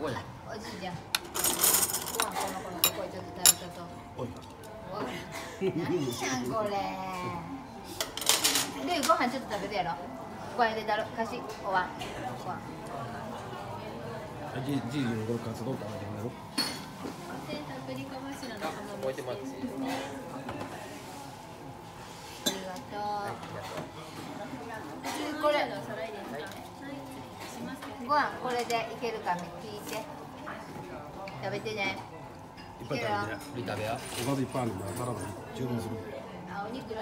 こやおじいちゃん。ご飯この子のここへちょっと食べたと。おい。おい。何やんこれ。でご飯ちょっと食べるやろご飯入れたろ貸しおわんご飯じじいのこれカツ丼食べてんだろありがとう、ありがとう。これのお皿いいですかはいしますご飯これでいけるか聞いて。食べてね。いっぱい食べてな振り食べよ。おかずいっぱいあるのからサラダ十分する。あお肉ラ